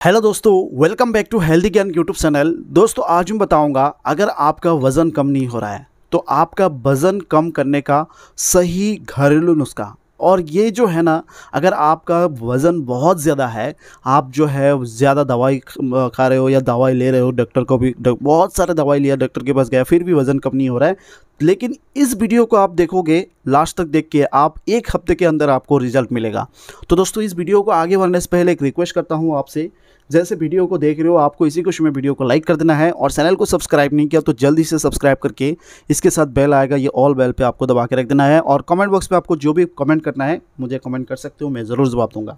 Hello दोस्तों welcome back to healthy Gyan YouTube channel दोस्तों, आज मैं बताऊँगा, अगर आपका वज़न कम नहीं हो रहा है तो आपका वज़न कम करने का सही घरेलू नुस्खा। और ये जो है ना, अगर आपका वज़न बहुत ज़्यादा है, आप जो है ज़्यादा दवाई खा रहे हो या दवाई ले रहे हो डॉक्टर को भी बहुत सारे दवाई लिया डॉक्टर के पास गया, फिर भी वज़न कम नहीं हो रहा है लेकिन इस वीडियो को आप देखोगे, लास्ट तक देख के आप एक हफ़्ते के अंदर आपको रिज़ल्ट मिलेगा। तो दोस्तों, इस वीडियो को आगे बढ़ने से पहले एक रिक्वेस्ट करता हूँ आपसे, जैसे वीडियो को देख रहे हो, आपको इसी कुछ में वीडियो को लाइक कर देना है और चैनल को सब्सक्राइब नहीं किया तो जल्दी से सब्सक्राइब करके इसके साथ बेल आएगा, ये ऑल बेल पे आपको दबा के रख देना है और कमेंट बॉक्स पे आपको जो भी कमेंट करना है, मुझे कमेंट कर सकते हो, मैं ज़रूर जवाब दूँगा।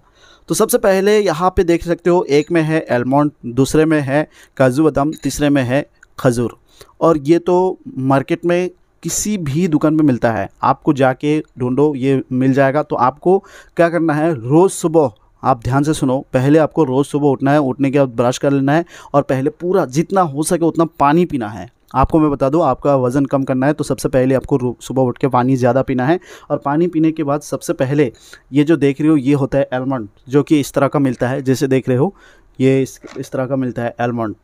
तो सबसे पहले यहाँ पर देख सकते हो, एक में है एलमोंड, दूसरे में है काजू बदाम, तीसरे में है खजूर। और ये तो मार्केट में किसी भी दुकान में मिलता है। आपको जाके ढूंढो, ये मिल जाएगा। तो आपको क्या करना है? रोज़ सुबह आप ध्यान से सुनो। पहले आपको रोज़ सुबह उठना है। उठने के बाद ब्रश कर लेना है और पहले पूरा जितना हो सके उतना पानी पीना है। आपको मैं बता दूँ, आपका वज़न कम करना है तो सबसे पहले आपको सुबह उठ के पानी ज़्यादा पीना है और पानी पीने के बाद सबसे पहले ये जो देख रहे हो, ये होता है एलमंड जो कि इस तरह का मिलता है। जैसे देख रहे हो, ये इस इस तरह का मिलता है एलमंड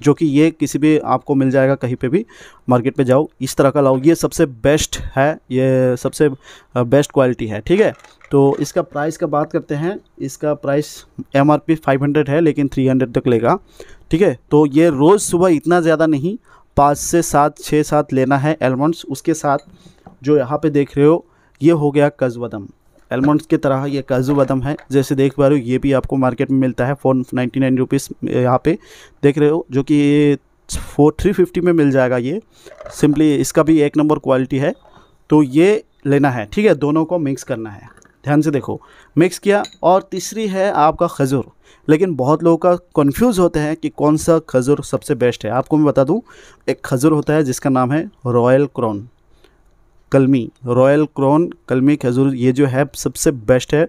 जो कि ये किसी भी आपको मिल जाएगा कहीं पे भी मार्केट पे जाओ, इस तरह का लाओ। ये सबसे बेस्ट है, ये सबसे बेस्ट क्वालिटी है, ठीक है? तो इसका प्राइस का बात करते हैं। इसका price M R P five hundred है, लेकिन थ्री हंड्रेड तक लेगा, ठीक है? तो ये रोज़ सुबह इतना ज़्यादा नहीं, पाँच से सात छः सात लेना है एलमंड्स उसके साथ जो यहाँ पे देख रहे हो, ये हो गया कजवदम। एलमंड्स की तरह ये काजू बादाम है। जैसे देख पा रहे हो, ये भी आपको मार्केट में मिलता है। फोर नाइन्टी नाइन रुपीज़ यहाँ पे देख रहे हो, जो कि फोर थ्री फिफ्टी में मिल जाएगा ये। सिंपली इसका भी एक नंबर क्वालिटी है। तो ये लेना है, ठीक है? दोनों को मिक्स करना है। ध्यान से देखो मिक्स किया और तीसरी है आपका खजूर। लेकिन बहुत लोगों का कन्फ्यूज़ होते हैं कि कौन सा खजूर सबसे बेस्ट है। आपको मैं बता दूँ, एक खजूर होता है जिसका नाम है रॉयल क्रॉन कलमी रॉयल क्रॉन कलमी खजूर ये जो है सबसे बेस्ट है।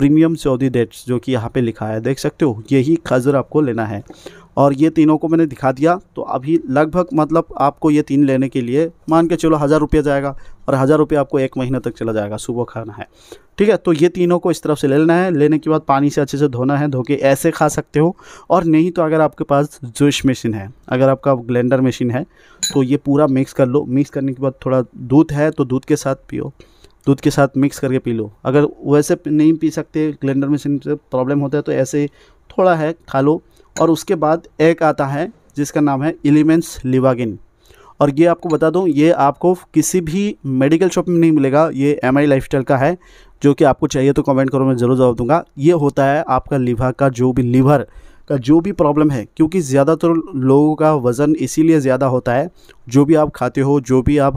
प्रीमियम चौधरी डेट्स जो कि यहाँ पे लिखा है, देख सकते हो, यही खजूर आपको लेना है। और ये तीनों को मैंने दिखा दिया तो अभी लगभग मतलब आपको ये तीन लेने के लिए मान के चलो हज़ार रुपया जाएगा, और हज़ार रुपया आपको एक महीना तक चला जाएगा, सुबह खाना है। ठीक है तो ये तीनों को इस तरफ़ से ले लेना है। लेने के बाद पानी से अच्छे से धोना है, धो के ऐसे खा सकते हो। और नहीं तो अगर आपके पास जूस मशीन है, अगर आपका ब्लेंडर मशीन है तो ये पूरा मिक्स कर लो। मिक्स करने के बाद थोड़ा दूध है तो दूध के साथ पियो। दूध के साथ मिक्स करके पी लो। अगर वैसे नहीं पी सकते ग्लेंडर मशीन से प्रॉब्लम होता है तो ऐसे थोड़ा है, खा लो। और उसके बाद एक आता है, जिसका नाम है एलिमेंट्स लिवागिन और ये आपको बता दूँ, ये आपको किसी भी मेडिकल शॉप में नहीं मिलेगा, ये एम आई लाइफ का है, जो कि आपको चाहिए तो कमेंट करो, मैं ज़रूर जवाब दूँगा। ये होता है आपका लीवर का जो भी लीवर का जो भी प्रॉब्लम है, क्योंकि ज़्यादातर लोगों का वज़न इसीलिए ज़्यादा होता है, जो भी आप खाते हो, जो भी आप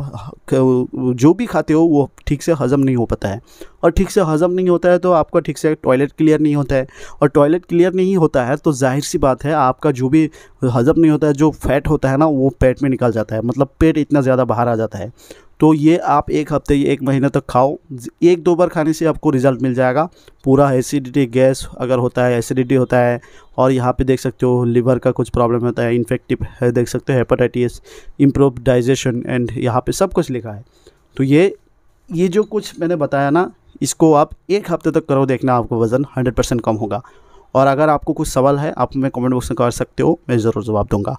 जो भी खाते हो, वो ठीक से हज़म नहीं हो पाता है। और ठीक से हज़म नहीं होता है तो आपका ठीक से टॉयलेट क्लियर नहीं होता है। और टॉयलेट क्लियर नहीं होता है तो ज़ाहिर सी बात है, आपका जो भी हज़म नहीं होता है, जो फैट होता है ना, वो पेट में निकल जाता है। मतलब पेट इतना ज़्यादा बाहर आ जाता है। तो ये आप एक हफ़्ते एक महीने तक खाओ। एक दो बार खाने से आपको रिज़ल्ट मिल जाएगा। पूरा एसिडिटी गैस अगर होता है एसिडिटी होता है, और यहाँ पे देख सकते हो लिवर का कुछ प्रॉब्लम होता है इन्फेक्टिव है, देख सकते हो हेपाटाइटिस इम्प्रूव डाइजेशन एंड यहाँ पे सब कुछ लिखा है। तो ये ये जो कुछ मैंने बताया ना, इसको आप एक हफ़्ते तक करो, देखना आपको वज़न हंड्रेड परसेंट कम होगा। और अगर आपको कुछ सवाल है, आप मैं कमेंट बॉक्स में कर सकते हो, मैं ज़रूर जवाब दूँगा।